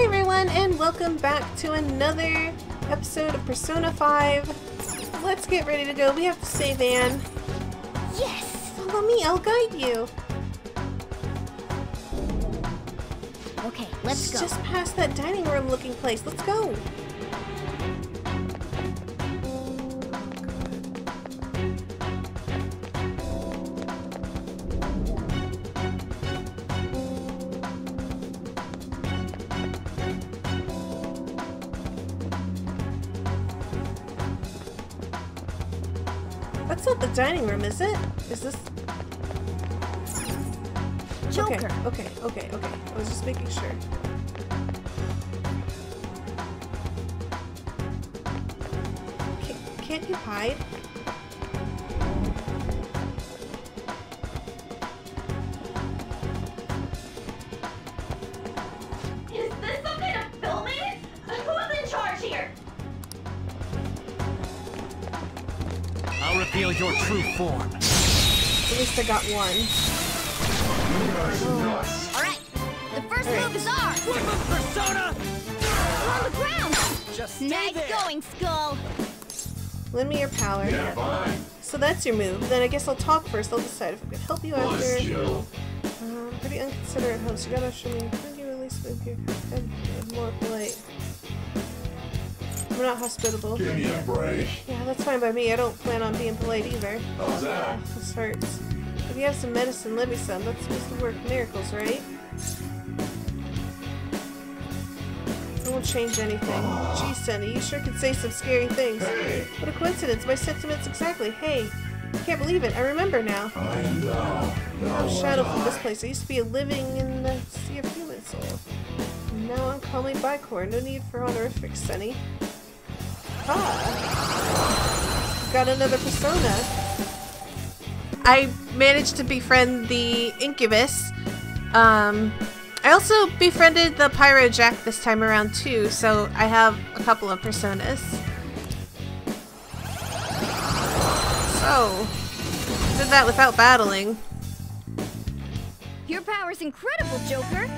Hi everyone, and welcome back to another episode of Persona 5. Let's get ready to go. We have to save Ann. Yes! Follow me, I'll guide you. Okay, let's It's go. just past that dining room looking place. Let's go. Is it? Is this Joker. Okay, okay, okay, okay. I was just making sure. Can't you hide? Reveal your true form. At least I got one. All right, the first All right. move is ours. What move, Persona? We're on the ground. Just stay Nice there. going, Skull. Lend me your power. Yeah, fine. So that's your move. Then I guess I'll talk first. I'll decide if I can help you Let's after. chill. Um, pretty unconsiderate host. You gotta show me when you release move your head more polite. I'm not hospitable. Give me a break. Yeah, that's fine by me. I don't plan on being polite either. Oh, How's that? This hurts. If you have some medicine, let me some. That's supposed to work miracles, right? I won't change anything. Geez, Sunny, you sure could say some scary things. Hey, What a coincidence. My sentiments exactly. Hey, I can't believe it. I remember now. I know. No shadow from this place. I used to be a living in the sea of human soul. Now I'm calmly Bicorn. No need for honorifics, Sunny. Got another persona. I managed to befriend the Incubus. Um, I also befriended the Pyro Jack this time around too, so I have a couple of personas. So, did that without battling. Your power's incredible, Joker.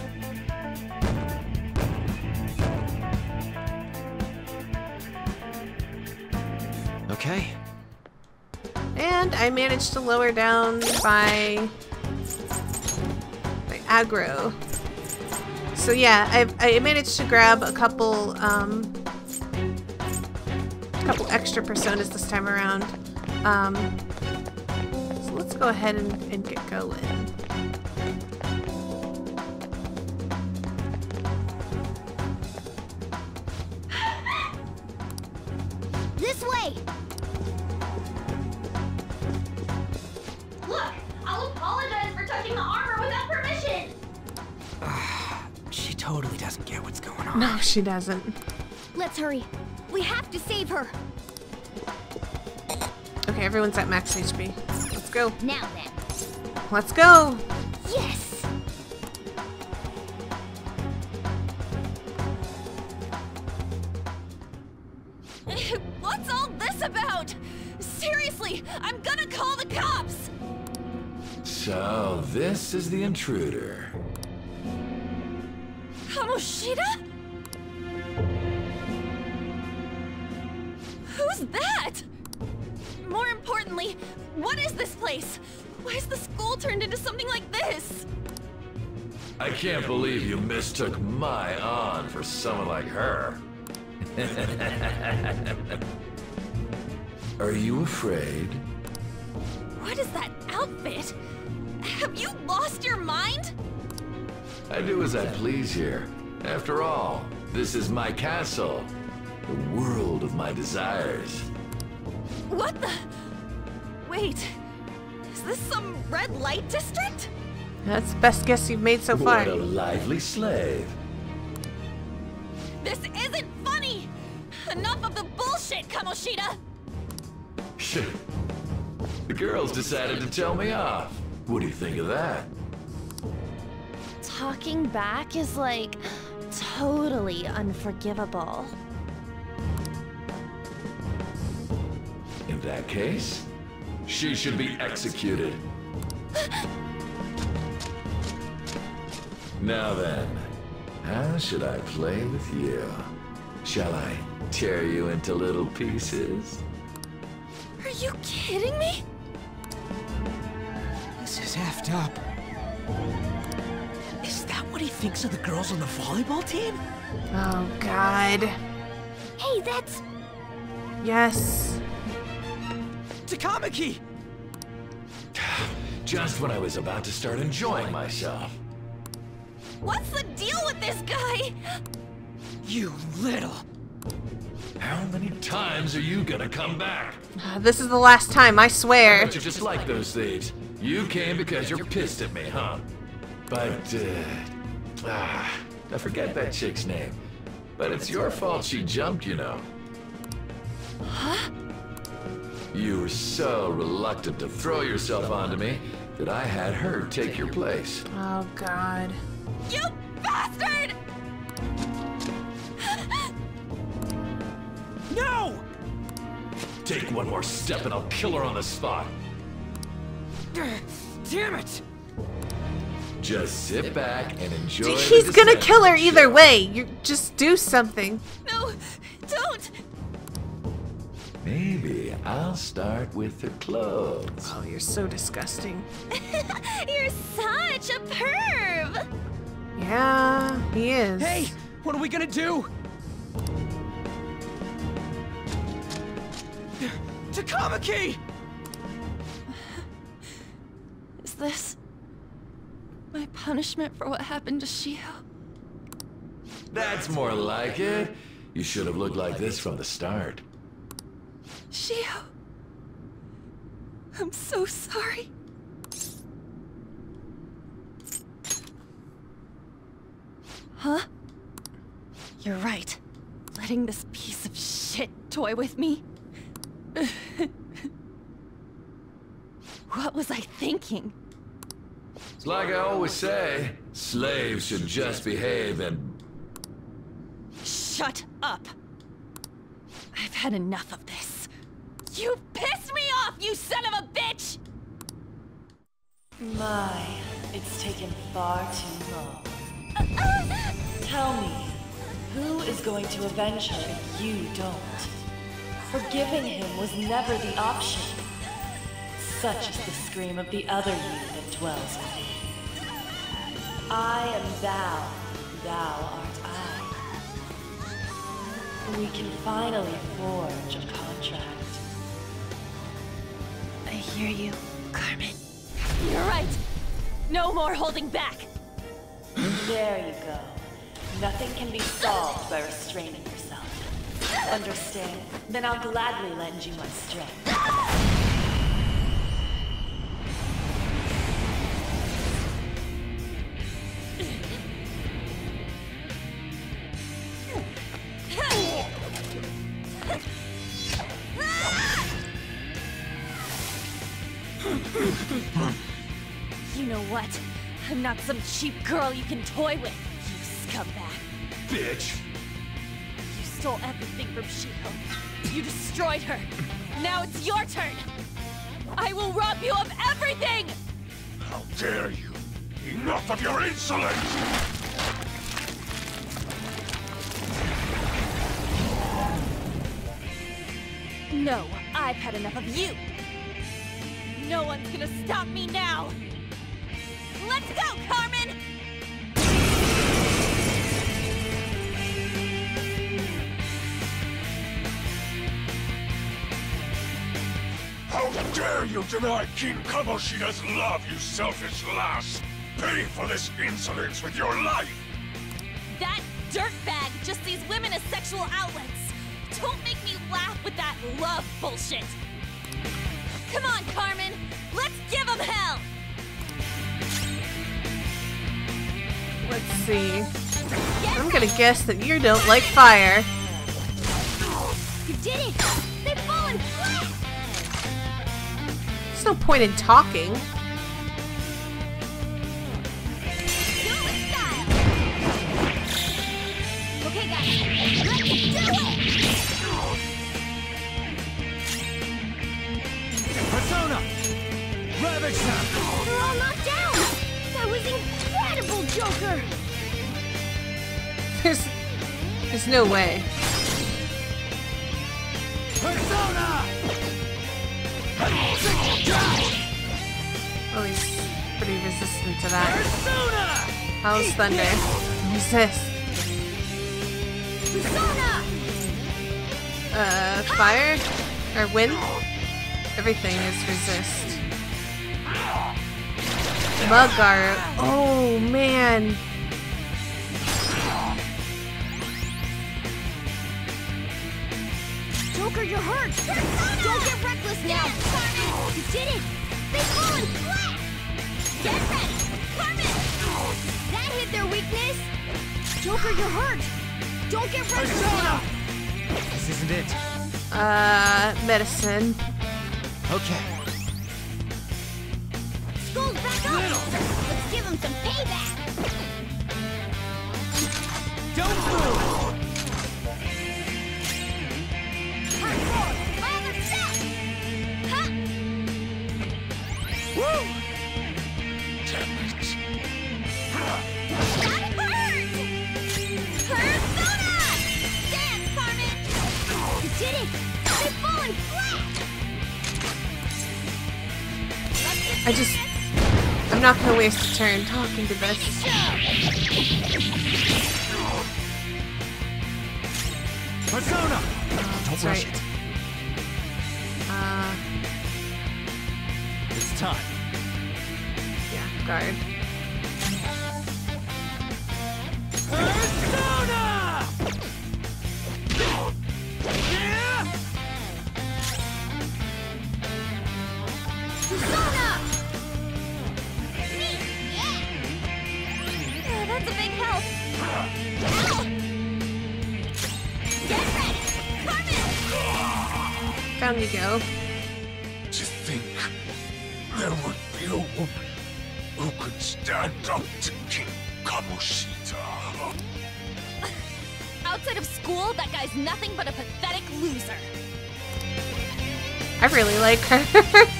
Okay. And I managed to lower down by by aggro. So yeah, I I managed to grab a couple um a couple extra personas this time around. Um so let's go ahead and, and get going. This way. Doesn't get what's going on. No, she doesn't. Let's hurry. We have to save her. Okay, everyone's at max HP. Let's go. Now then. Let's go. Yes. What's all this about? Seriously, I'm gonna call the cops. So, this is the intruder. Kamoshida? Who's that? More importantly, what is this place? Why is the school turned into something like this? I can't believe you mistook my Ann for someone like her. Are you afraid? What is that outfit? Have you lost your mind? I do as I please here. After all, this is my castle. The world of my desires. What the? Wait, is this some red light district? That's the best guess you've made so far. What a lively slave. This isn't funny! Enough of the bullshit, Kamoshida! Shit. The girls decided to tell me off. What do you think of that? Talking back is like totally unforgivable. In that case, she should be executed. Now then, How should I play with you? Shall I tear you into little pieces? Are you kidding me? This is effed up. Is that what he thinks of the girls on the volleyball team? Oh, God. Hey, that's... Yes. Takamaki! Just when I was about to start enjoying myself. What's the deal with this guy? You little... How many times are you gonna come back? Uh, This is the last time, I swear. But you're just like those thieves. You came because you're pissed at me, huh? But, uh... Ah, I forget that chick's name. But it's your fault she jumped, you know. Huh? You were so reluctant to throw yourself onto me that I had her take your place. Oh, God. You bastard! No! Take one more step and I'll kill her on the spot. Damn it! Just sit back and enjoy Dude, the he's gonna kill her either way. You just do something. No, don't! Maybe I'll start with her clothes. Oh, you're so disgusting. You're such a perv! Yeah, he is. Hey, what are we gonna do? Takamaki! Is this my punishment for what happened to Shiho? That's more like it. You should have looked like this from the start. Shiho. I'm so sorry. Huh? You're right. Letting this piece of shit toy with me? what was I thinking? It's like I always say, slaves should just behave and Shut up! I've had enough of this. You pissed me off, you son of a bitch! My, it's taken far too long. Tell me, who is going to avenge her if you don't? Forgiving him was never the option. Such is the scream of the other you that dwells within. I am thou, thou art I. We can finally forge a contract. I hear you, Carmen. You're right! No more holding back! There you go. Nothing can be solved by restraining yourself. Understand? Then I'll gladly lend you my strength. Not some cheap girl you can toy with, you scumbag. bitch. You stole everything from Shiho. You destroyed her. Now it's your turn. I will rob you of everything! How dare you! Enough of your insolence! No, I've had enough of you. No one's gonna stop me now. Let's go, dare you deny King Kamoshida's love, you selfish lass! Pay for this insolence with your life! That dirtbag just sees women as sexual outlets. Don't make me laugh with that love bullshit. Come on, Carmen. Let's give him hell. Let's see. I'm gonna guess that you don't like fire. You did it! No point in talking. Super style! Okay, guys, let's do it! Persona! Ravage them! They're all knocked down! That was incredible, Joker! There's, there's no way. Persona! Oh, he's pretty resistant to that. How's Thunder? Resist. Uh, fire? Or wind? Everything is resist. Muggar. Oh, man. Joker, you're hurt! Persona! Don't get reckless now! You did it! They've fallen flat! Get ready! Carmen! That hit their weakness! Joker, you're hurt! Don't get reckless now! This isn't it. Uh, medicine. Okay. Skull's back up! Little. Let's give him some payback! Don't move! I just... I'm not gonna waste a turn talking to this. Persona! Don't rush right. it. Uh, It's time. yeah, guard. Down you go. To think there would be a woman who could stand up to King Kamoshida. Outside of school, that guy's nothing but a pathetic loser. I really like her.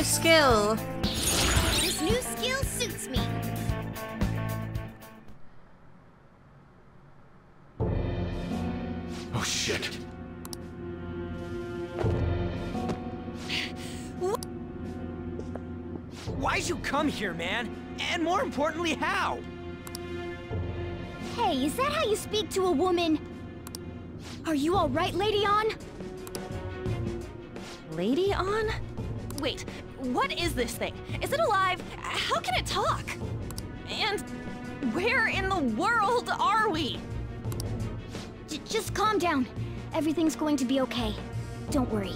New skill. This new skill suits me. Oh shit. Why'd you come here, man? And more importantly, how? Hey, is that how you speak to a woman? Are you alright, Lady Ann? Lady on? Wait, what is this thing? Is it alive? How can it talk? And where in the world are we? J- just calm down. Everything's going to be okay. Don't worry.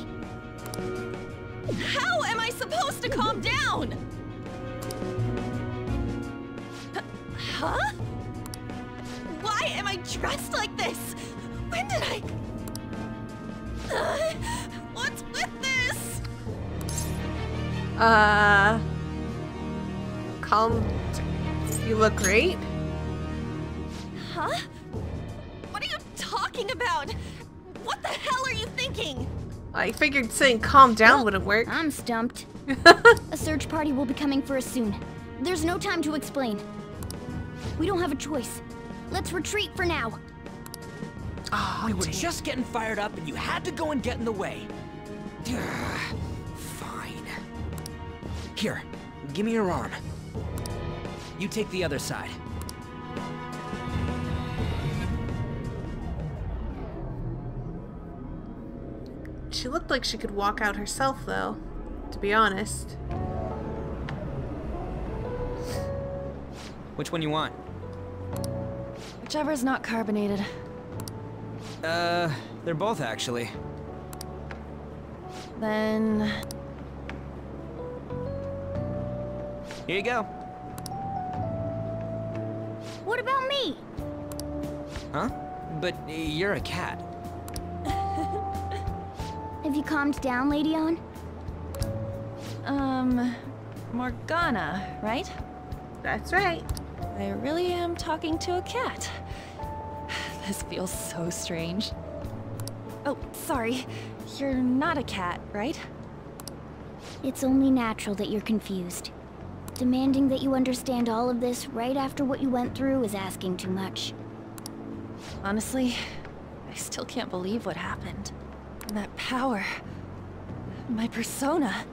How am I supposed to calm down? H- Huh? Why am I dressed like this? When did I... Uh, Uh, calm. You look great. Huh? What are you talking about? What the hell are you thinking? I figured saying calm down wouldn't work. I'm stumped. a search party will be coming for us soon. There's no time to explain. We don't have a choice. Let's retreat for now. we were just getting fired up and you had to go and get in the way. Fine. Here, give me your arm. You take the other side. She looked like she could walk out herself, though. To be honest. Which one you want? Whichever's not carbonated. Uh, they're both actually. Then. Here you go. What about me? Huh? But you're a cat. Have you calmed down, Lady Ann? Um. Morgana, right? That's right. I really am talking to a cat. This feels so strange. Oh, sorry. You're not a cat, right? It's only natural that you're confused. Demanding that you understand all of this right after what you went through is asking too much. Honestly, I still can't believe what happened. And that power. My persona.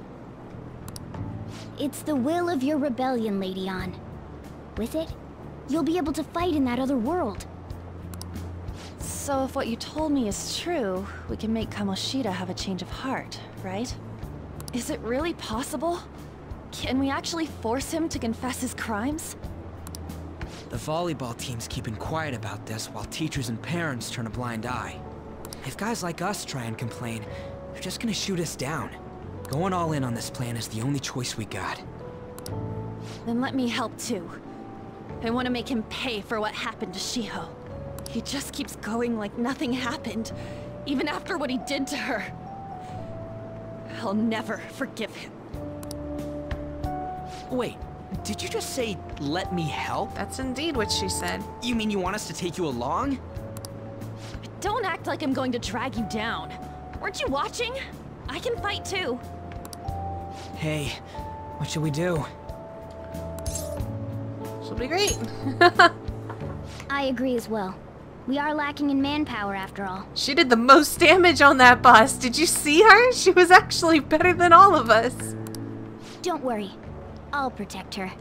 It's the will of your rebellion, Lady Ann. With it, you'll be able to fight in that other world. So if what you told me is true, we can make Kamoshida have a change of heart, right? Is it really possible? Can we actually force him to confess his crimes? The volleyball team's keeping quiet about this while teachers and parents turn a blind eye. If guys like us try and complain, they're just gonna shoot us down. Going all in on this plan is the only choice we got. Then let me help too. I want to make him pay for what happened to Shiho. He just keeps going like nothing happened, even after what he did to her. I'll never forgive him. Wait, did you just say, let me help? That's indeed what she said. You mean you want us to take you along? Don't act like I'm going to drag you down. Weren't you watching? I can fight too. Hey, what should we do? She'll be great. I agree as well. We are lacking in manpower after all. she did the most damage on that boss. Did you see her? She was actually better than all of us. Don't worry. I'll protect her.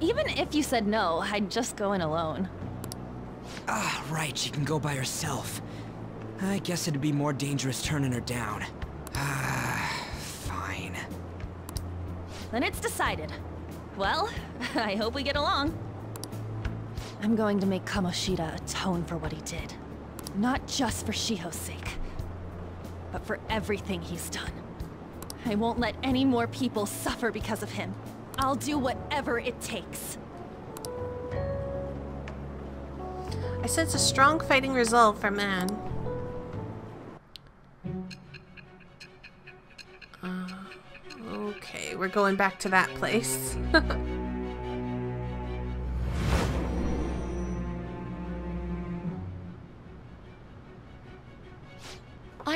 Even if you said no, I'd just go in alone. Ah, right, she can go by herself. I guess it'd be more dangerous turning her down. Ah, fine. Then it's decided. Well, I hope we get along. I'm going to make Kamoshida atone for what he did. Not just for Shiho's sake, but for everything he's done. I won't let any more people suffer because of him. I'll do whatever it takes. I sense a strong fighting resolve from Ann. Uh, okay, we're going back to that place.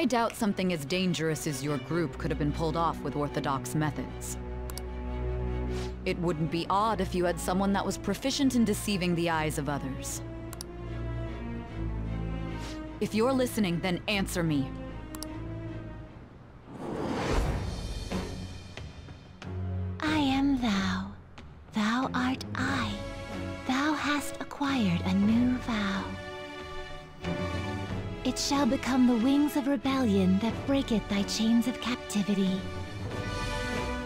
I doubt something as dangerous as your group could have been pulled off with orthodox methods. It wouldn't be odd if you had someone that was proficient in deceiving the eyes of others. If you're listening, then answer me. I am thou. Thou art I. Thou hast acquired a new vow. It shall become the wings of rebellion that breaketh thy chains of captivity.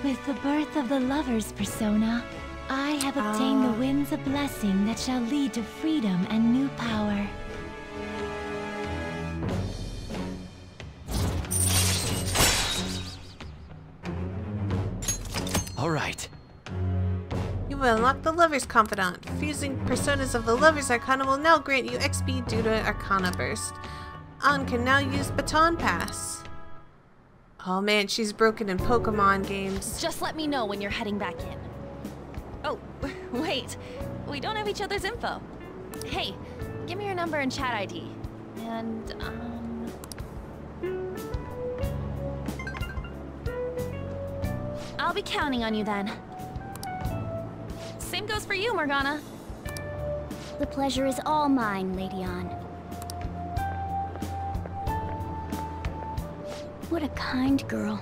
With the birth of the lover's persona, I have obtained Ah. the winds of blessing that shall lead to freedom and new power. All right. You will unlock the Lover's Confidant. Fusing personas of the Lover's Arcana will now grant you XP due to Arcana Burst. Ann can now use Baton Pass. Oh man, she's broken in Pokemon games. Just let me know when you're heading back in. Oh, wait. We don't have each other's info. Hey, give me your number and chat ID. And, um... I'll be counting on you then. Same goes for you, Morgana. The pleasure is all mine, Lady Ann. What a kind girl.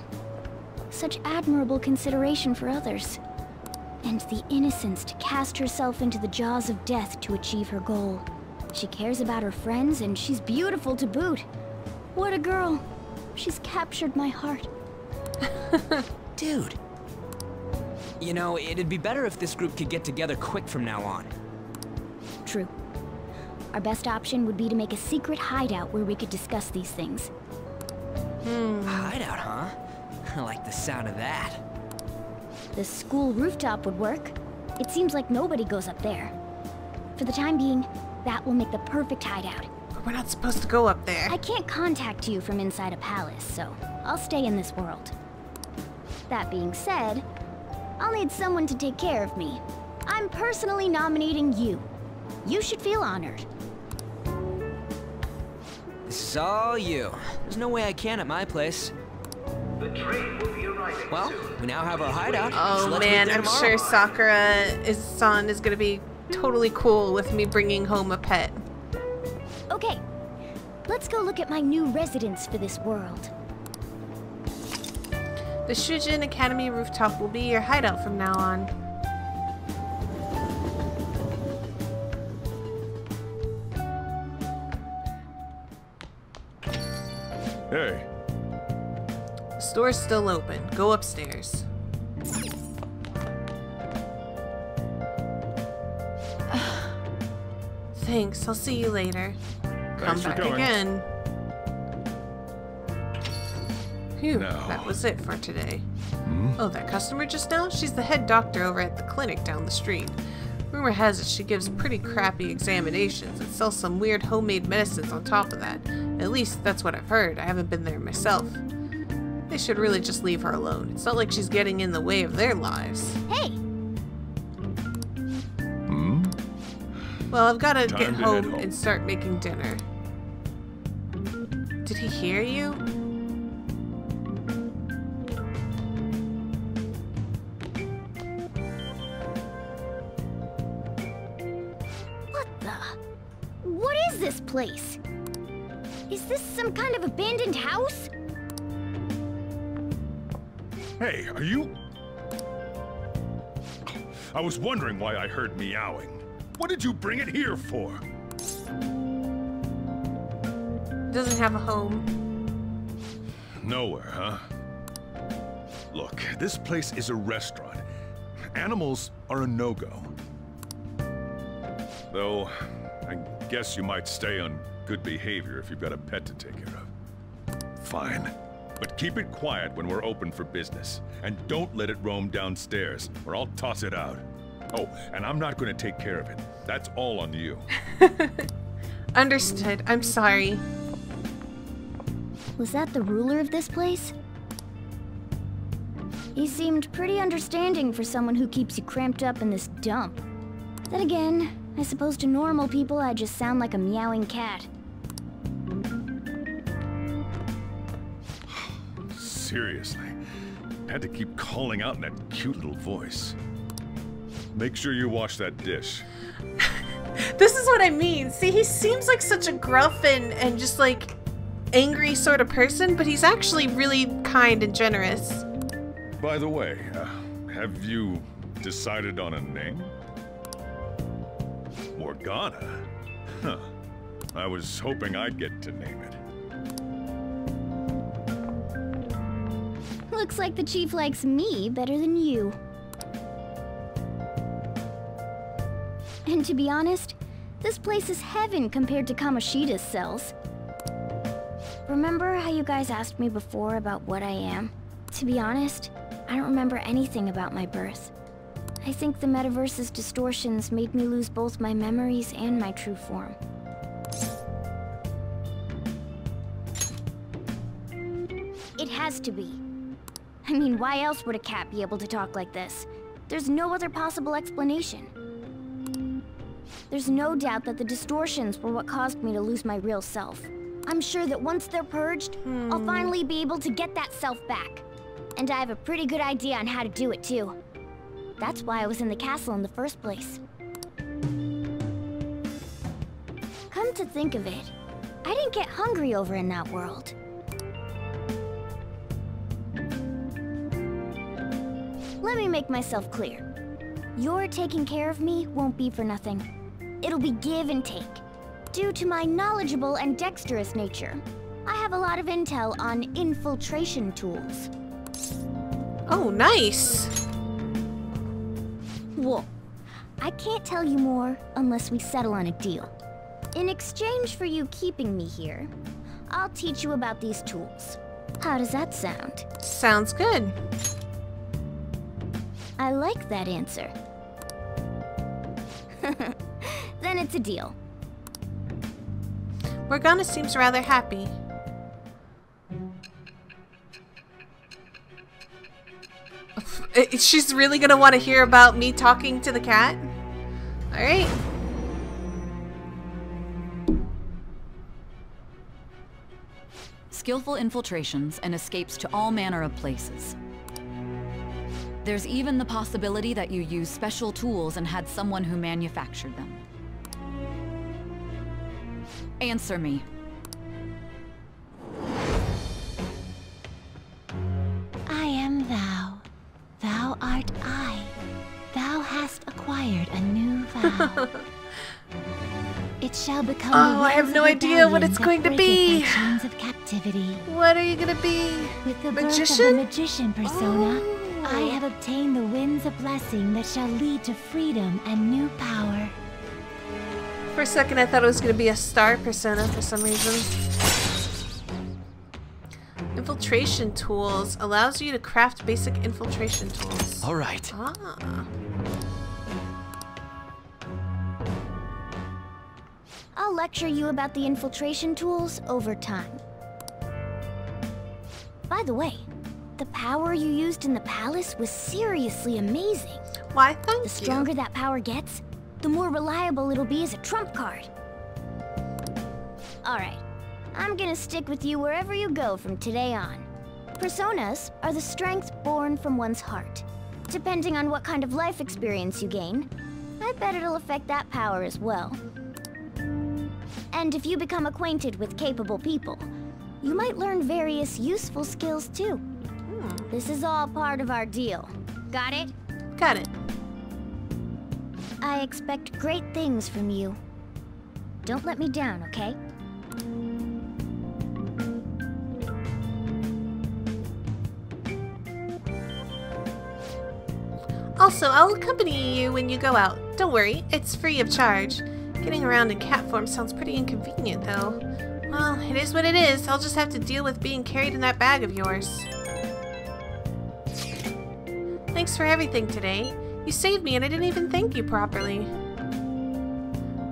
Such admirable consideration for others. And the innocence to cast herself into the jaws of death to achieve her goal. She cares about her friends, and she's beautiful to boot. What a girl. She's captured my heart. Dude. You know, it'd be better if this group could get together quick from now on. True. Our best option would be to make a secret hideout where we could discuss these things. Hmm. Hideout, huh? I like the sound of that. The school rooftop would work. It seems like nobody goes up there. For the time being, that will make the perfect hideout. But we're not supposed to go up there. I can't contact you from inside a palace, so I'll stay in this world. That being said, I'll need someone to take care of me. I'm personally nominating you. You should feel honored. This is It's all you. There's no way I can at my place. The train will be arriving Well, we now have our hideout. Oh let's man, I'm tomorrow. sure Sakura is son is gonna be totally cool with me bringing home a pet. Okay, let's go look at my new residence for this world. The Shujin Academy rooftop will be your hideout from now on. Hey, store's still open. Go upstairs. Thanks, I'll see you later. Come Thanks for back coming. again. Phew, Now. that was it for today. Hmm? Oh, that customer just now? She's the head doctor over at the clinic down the street. Rumor has it she gives pretty crappy examinations and sells some weird homemade medicines on top of that. At least that's what I've heard. I haven't been there myself. They should really just leave her alone. It's not like she's getting in the way of their lives. Hey, hmm? Well, I've got to Time get to home home. and start making dinner. Did he hear you? what the? What is this place? Is this some kind of abandoned house? Hey, are you... I was wondering why I heard meowing. What did you bring it here for? Doesn't have a home. Nowhere, huh? Look, this place is a restaurant. Animals are a no-go. Though, I guess you might stay on good behavior if you've got a pet to take care of. Fine. But keep it quiet when we're open for business. And don't let it roam downstairs, or I'll toss it out. Oh, and I'm not going to take care of it. That's all on you. Understood. I'm sorry. Was that the ruler of this place? He seemed pretty understanding for someone who keeps you cramped up in this dump. Then again, I suppose to normal people I just sound like a meowing cat. Seriously. Had to keep calling out in that cute little voice. Make sure you wash that dish. This is what I mean. See, he seems like such a gruff and, and just like angry sort of person, but he's actually really kind and generous. By the way, uh, have you decided on a name? Morgana? Huh. I was hoping I'd get to name it. Looks like the chief likes me better than you. And to be honest, this place is heaven compared to Kamoshida's cells. Remember how you guys asked me before about what I am? To be honest, I don't remember anything about my birth. I think the metaverse's distortions made me lose both my memories and my true form. It has to be. I mean, why else would a cat be able to talk like this? There's no other possible explanation. There's no doubt that the distortions were what caused me to lose my real self. I'm sure that once they're purged, I'll hmm. finally be able to get that self back. And I have a pretty good idea on how to do it too. That's why I was in the castle in the first place. Come to think of it, I didn't get hungry over in that world. Let me make myself clear. Your taking care of me won't be for nothing. It'll be give and take. Due to my knowledgeable and dexterous nature, I have a lot of intel on infiltration tools. Oh, nice. Whoa. I can't tell you more unless we settle on a deal. In exchange for you keeping me here, I'll teach you about these tools. How does that sound? Sounds good. I like that answer. then it's a deal. Morgana seems rather happy. Uh, she's really gonna want to hear about me talking to the cat? Alright. Skillful infiltrations and escapes to all manner of places. There's even the possibility that you used special tools and had someone who manufactured them. Answer me. It shall become Oh, I have no idea what it's going to be. of captivity. What are you gonna be? With the birth of Magician? the magician persona, I Oh. have obtained the winds of blessing that shall lead to freedom and new power. For a second, I thought it was gonna be a star persona for some reason. Infiltration tools allows you to craft basic infiltration tools. All right. Ah. I'll lecture you about the infiltration tools over time. By the way, the power you used in the palace was seriously amazing. Why, thank The stronger that power gets, the more reliable it'll be as a trump card. Alright, I'm gonna stick with you wherever you go from today on. Personas are the strength born from one's heart. Depending on what kind of life experience you gain, I bet it'll affect that power as well. And if you become acquainted with capable people, you might learn various useful skills too. Hmm. This is all part of our deal. Got it? Got it. I expect great things from you. Don't let me down, okay? Also, I'll accompany you when you go out. Don't worry, it's free of charge. Getting around in cat form sounds pretty inconvenient, though. Well, it is what it is. I'll just have to deal with being carried in that bag of yours. Thanks for everything today. You saved me and I didn't even thank you properly.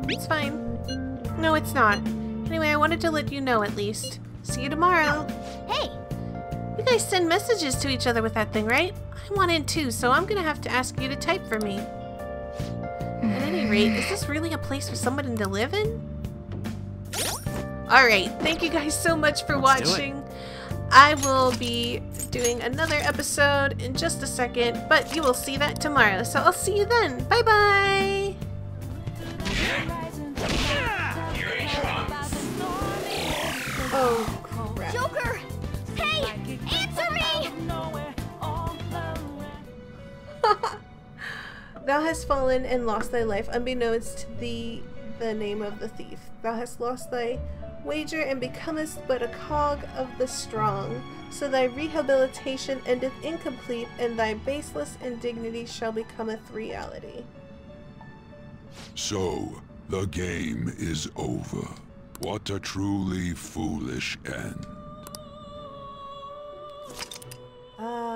It's fine. No, it's not. Anyway, I wanted to let you know at least. See you tomorrow. Hey! You guys send messages to each other with that thing, right? I want in too, so I'm gonna have to ask you to type for me. At any rate, is this really a place for someone to live in? Alright, thank you guys so much for Let's watching. I will be doing another episode in just a second, but you will see that tomorrow. So I'll see you then. Bye bye! Oh, Thou hast fallen and lost thy life, unbeknownst to thee the name of the thief. Thou hast lost thy wager and becomest but a cog of the strong. So thy rehabilitation endeth incomplete, and thy baseless indignity shall become a reality. So, the game is over. What a truly foolish end. Uh,